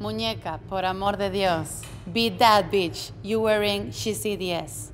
Muñeca, por amor de Dios. Be that bitch. You wearing She Said Yes.